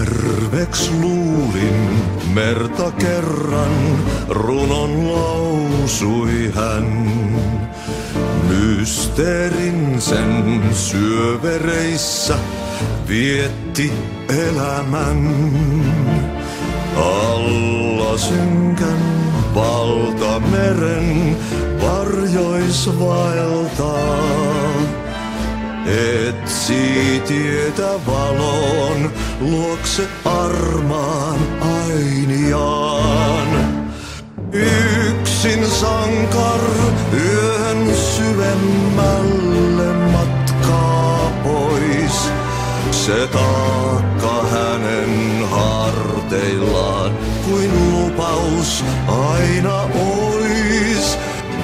Todeksi luulin merta kerran, runon lausui hän. Mysteerin sen syövereissä vietti elämän. Alla synkän valtameren varjois vaeltaa. Etsi tietä valon luokse armaan ainiaan. Yksin sankar yön syvemmälle matkaa pois. Se taakka hänen harteillaan kuin lupaus aina ois.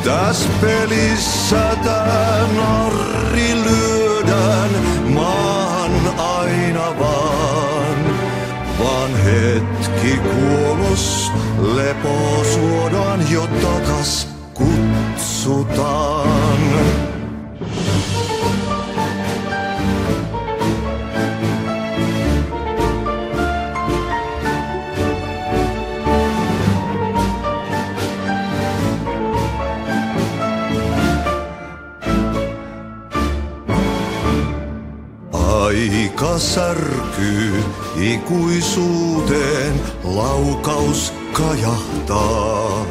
Täs pelissä tää narri hetki kuolos lepo suodaan jo takas kutsutaan. Aika särkyy ikuisuuteen, laukaus kajahtaa.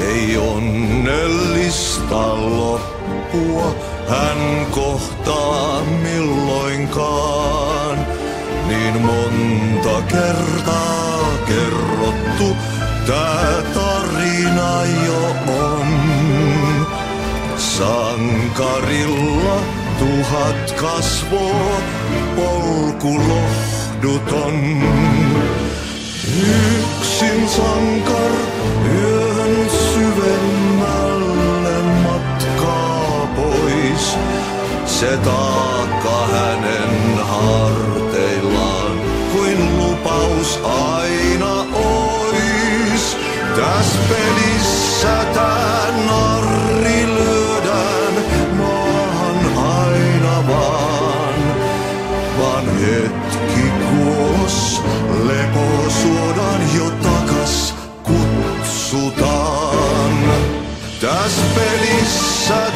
Ei onnellista loppua hän kohtaa milloinkaan. Niin monta kertaa kerrottu tää tarina jo on. Sankarilla tuhat kasvoo, polku lohduton. Yksin sankar yön syvemmälle matkaa pois. Se taakka hänen harteillaan kuin lupaus aina ois. Täs pelissä tää Τα σπέλισα